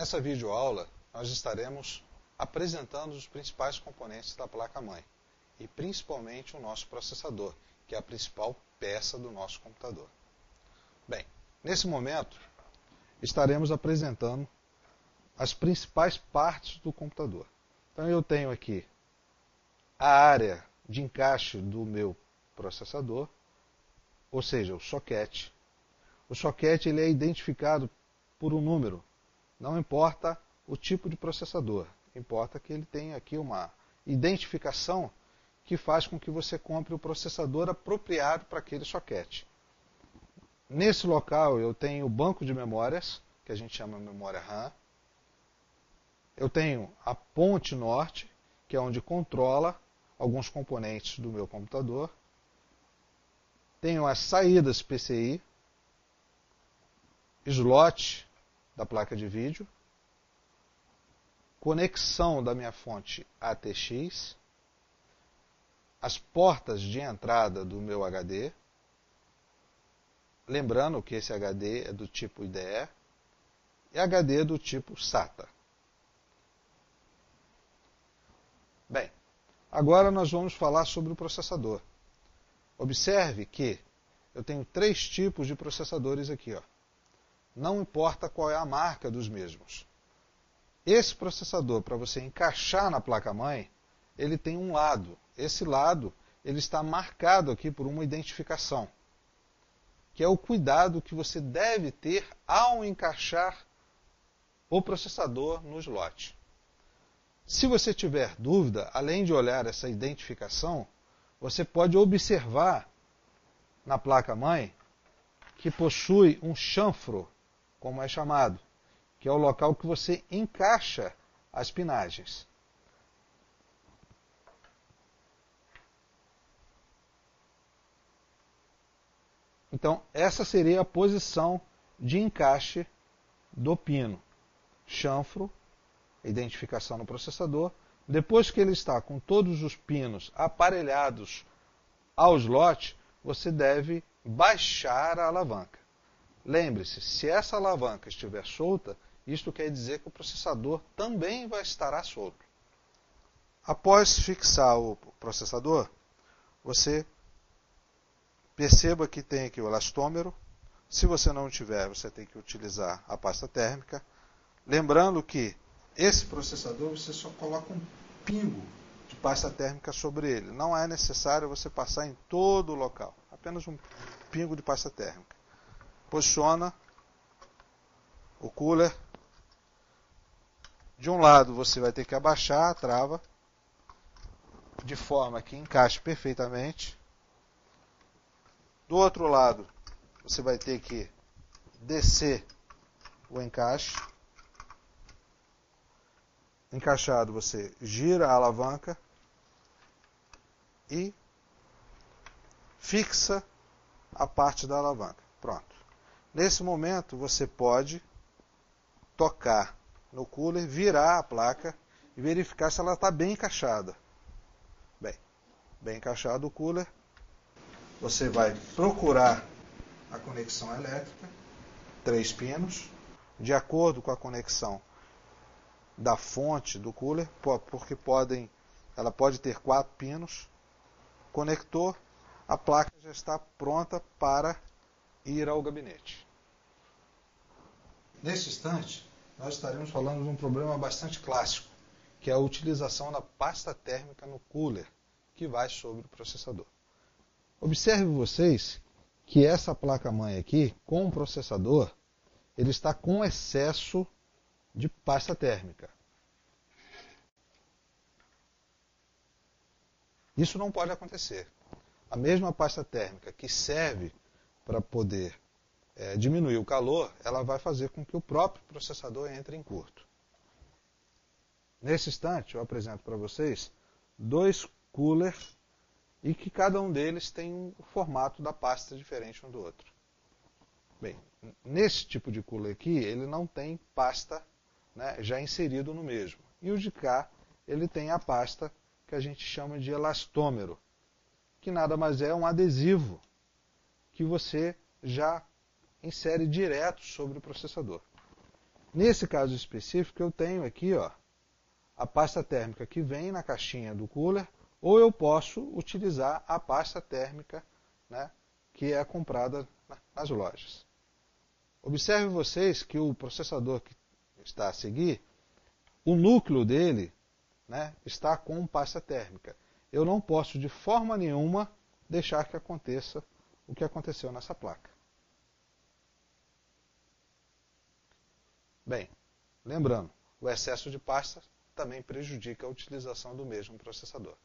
Nessa videoaula, nós estaremos apresentando os principais componentes da placa-mãe e principalmente o nosso processador, que é a principal peça do nosso computador. Bem, nesse momento, estaremos apresentando as principais partes do computador. Então eu tenho aqui a área de encaixe do meu processador, ou seja, o soquete. O soquete ele é identificado por um número, não importa o tipo de processador, importa que ele tenha aqui uma identificação que faz com que você compre o processador apropriado para aquele soquete. Nesse local eu tenho o banco de memórias, que a gente chama de memória RAM. Eu tenho a ponte norte, que é onde controla alguns componentes do meu computador. Tenho as saídas PCI, slot da placa de vídeo, conexão da minha fonte ATX, as portas de entrada do meu HD, lembrando que esse HD é do tipo IDE e HD do tipo SATA. Bem, agora nós vamos falar sobre o processador. Observe que eu tenho três tipos de processadores aqui. Ó. Não importa qual é a marca dos mesmos. Esse processador, para você encaixar na placa-mãe, ele tem um lado. Esse lado ele está marcado aqui por uma identificação, que é o cuidado que você deve ter ao encaixar o processador no slot. Se você tiver dúvida, além de olhar essa identificação, você pode observar na placa-mãe que possui um chanfro, como é chamado, que é o local que você encaixa as pinagens. Então, essa seria a posição de encaixe do pino. Chanfro, identificação no processador. Depois que ele está com todos os pinos aparelhados ao slot, você deve baixar a alavanca. Lembre-se, se essa alavanca estiver solta, isto quer dizer que o processador também vai estar solto. Após fixar o processador, você perceba que tem aqui o elastômero. Se você não tiver, você tem que utilizar a pasta térmica. Lembrando que esse processador você só coloca um pingo de pasta térmica sobre ele. Não é necessário você passar em todo o local. Apenas um pingo de pasta térmica. Posiciona o cooler. De um lado você vai ter que abaixar a trava de forma que encaixe perfeitamente. Do outro lado, você vai ter que descer o encaixe encaixado, você gira a alavanca e fixa a parte da alavanca. Pronto. Nesse momento, você pode tocar no cooler, virar a placa e verificar se ela está bem encaixada. Bem, bem encaixado o cooler, você vai procurar a conexão elétrica, três pinos, de acordo com a conexão da fonte do cooler, porque podem, ela pode ter quatro pinos. Conector, a placa já está pronta para ir ao gabinete. Neste instante, nós estaremos falando de um problema bastante clássico, que é a utilização da pasta térmica no cooler, que vai sobre o processador. Observe vocês que essa placa-mãe aqui, com o processador, ele está com excesso de pasta térmica. Isso não pode acontecer. A mesma pasta térmica que serve para poder é, diminuir o calor, ela vai fazer com que o próprio processador entre em curto. Nesse instante, eu apresento para vocês dois coolers e que cada um deles tem um formato da pasta diferente um do outro. Bem, nesse tipo de cooler aqui, ele não tem pasta né, já inserido no mesmo. E o de cá, ele tem a pasta que a gente chama de elastômero, que nada mais é um adesivo que você já insere direto sobre o processador. Nesse caso específico, eu tenho aqui ó, a pasta térmica que vem na caixinha do cooler, ou eu posso utilizar a pasta térmica né, que é comprada nas lojas. Observe vocês que o processador que está a seguir, o núcleo dele né, está com pasta térmica. Eu não posso de forma nenhuma deixar que aconteça o que aconteceu nessa placa. Bem, lembrando, o excesso de pasta também prejudica a utilização do mesmo processador.